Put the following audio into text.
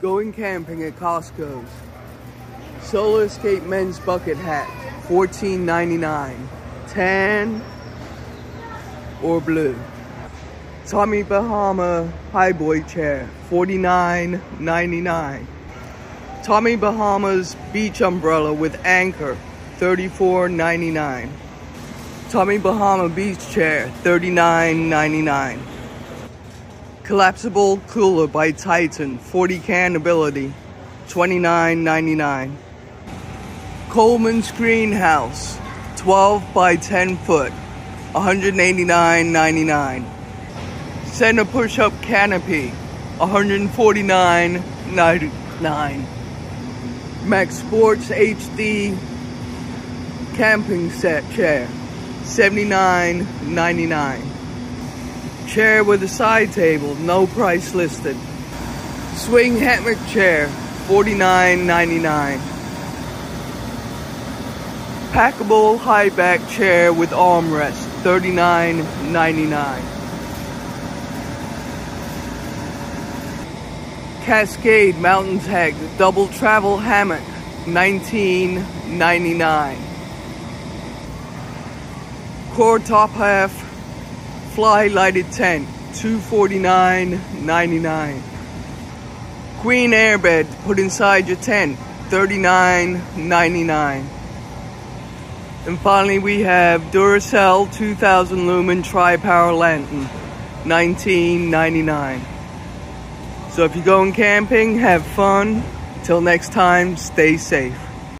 Going camping at Costco's. Solar Escape men's bucket hat, $14.99. Tan or blue. Tommy Bahama highboy chair, $49.99. Tommy Bahama's beach umbrella with anchor, $34.99. Tommy Bahama beach chair, $39.99. Collapsible cooler by Titan, 40 can ability, $29.99. Coleman's greenhouse, 12 by 10 foot, $189.99. Center push-up canopy, $149.99. Mac Sports HD camping set chair, $79.99. Chair with a side table, no price listed. Swing hammock chair, $49.99. Packable high back chair with armrest, $39.99. Cascade Mountain Tech Double Travel Hammock, $19.99. Core Top Half Fly Lighted Tent, $249.99. Queen Airbed put inside your tent, $39.99. And finally we have Duracell 2000 Lumen Tri-Power Lantern, $19.99. So if you're going camping, have fun. Till next time, stay safe.